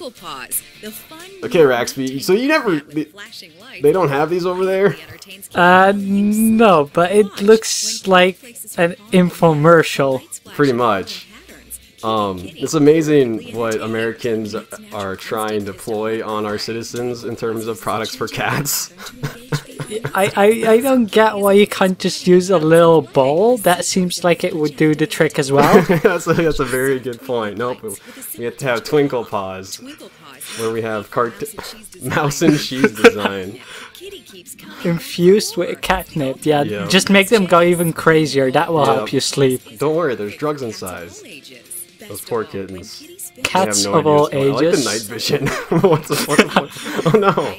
Twinkle Paws, the fun. Okay, Raxby, so you never- they- They don't have these over there. Uh, no, but it looks like an infomercial. Pretty much. Um, it's amazing what Americans are trying to ploy on our citizens in terms of products for cats. I, I, I don't get why you can't just use a little bowl. That seems like it would do the trick as well. that's, a, that's a very good point. Nope, we have to have Twinkle Paws, where we have cart- mouse and cheese design. Kitty keeps coming. Infused with catnip. Yeah, just make them go even crazier. That will help you sleep. Don't worry, there's drugs inside. Those poor kittens. Cats no of all what's on. I like the night vision. What's the, what the? Oh no.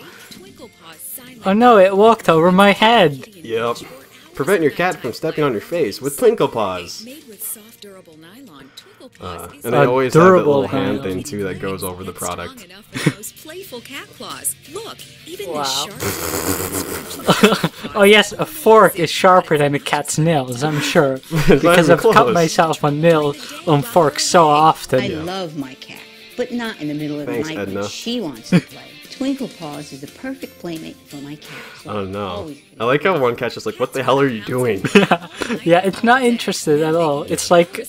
Twinkle Paws silent. Oh no, it walked over my head. Yep. Prevent your cat from stepping on your face with Twinkle Paws. Made with soft, durable nylon, Twinkle Uh, and they A always have that little hand hand. thing too that goes over the product. enough for playful cat claws. Look, even Wow. sharp. Oh yes, a fork is sharper than a cat's nails, I'm sure. Because I've cut myself on nails on forks so often. I love my cat, but not in the middle of Thanks, the night Edna. when she wants to play. Twinkle Paws is the perfect playmate for my cat. so Oh I'm no. always I like how one cat's just like, what the hell are you doing? Yeah, it's not interested at all. It's like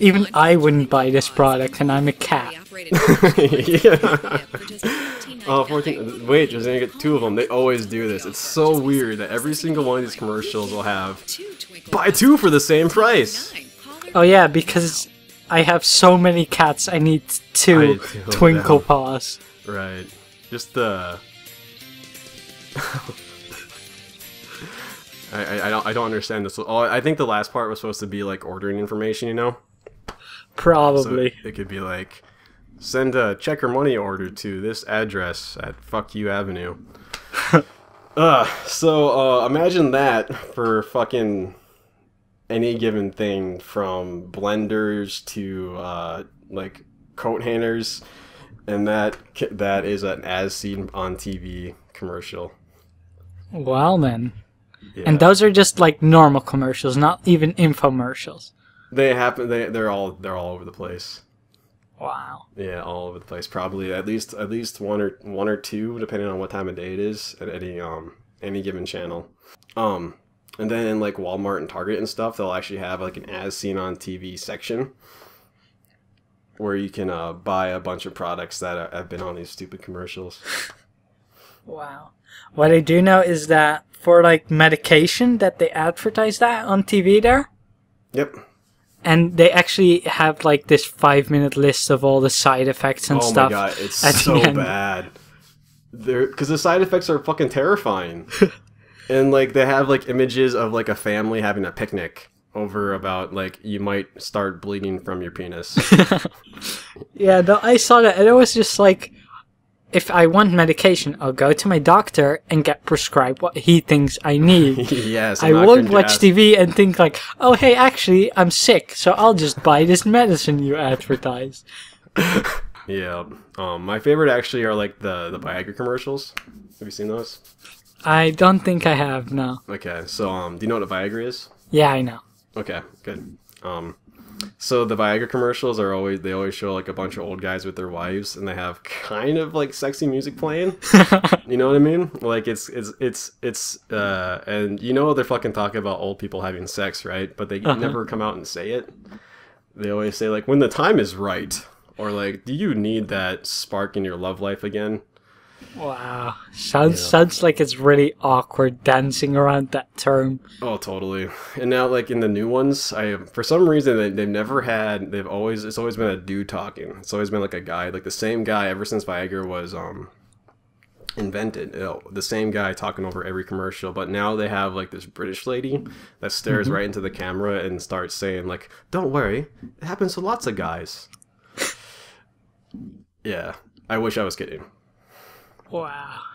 even I wouldn't buy this product and I'm a cat. yeah. Oh, 14. Wait, there's gonna get two of them. They always do this. It's so weird that every single one of these commercials will have buy two for the same price. Oh yeah, because I have so many cats I need two I twinkle know. paws. Right. Just the. I, I, I don't I don't understand this. Oh, I think the last part was supposed to be like ordering information, you know. So Probably. it could be like, send a check or money order to this address at Fuck You Avenue. uh, so uh, imagine that for fucking any given thing from blenders to uh, like coat hangers, and that that is an as seen on TV commercial. Well then. Yeah. And those are just like normal commercials, not even infomercials. they happen. They they're all they're all over the place. Wow. Yeah, all over the place. Probably at least at least one or one or two, depending on what time of day it is at any um any given channel. Um, and then in like Walmart and Target and stuff, they'll actually have like an as seen on TV section where you can uh, buy a bunch of products that have been on these stupid commercials. Wow. What I do know is that for like medication that they advertise that on TV there. Yep. And they actually have like this five minute list of all the side effects and oh stuff. my god, it's at the so bad. They're because the side effects are fucking terrifying, and like they have like images of like a family having a picnic over about like you might start bleeding from your penis. Yeah, no, I saw that and it was just like if I want medication, I'll go to my doctor and get prescribed what he thinks I need. yes, I I'm not won't watch ask- TV and think like, oh hey, actually I'm sick, so I'll just buy this medicine you advertise. Yeah, um, my favorite actually are like the the Viagra commercials. Have you seen those? I don't think I have no. Okay, so um, do you know what a Viagra is? Yeah, I know. Okay, good. Um, so the Viagra commercials are always they always show like a bunch of old guys with their wives, and they have kind of like sexy music playing. you know what I mean? Like it's it's it's it's uh, and you know they're fucking talking about old people having sex, right? But they never come out and say it. They always say like when the time is right, or like do you need that spark in your love life again? Wow. Sounds sounds like it's really awkward dancing around that term. Oh, totally. And now, like in the new ones, I for some reason they, they've never had. They've always it's always been a dude talking. It's always been like a guy, like the same guy ever since Viagra was um invented. Oh, the same guy talking over every commercial. But now they have like this British lady that stares right into the camera and starts saying like, "Don't worry, it happens to lots of guys." yeah, I wish I was kidding. Wow.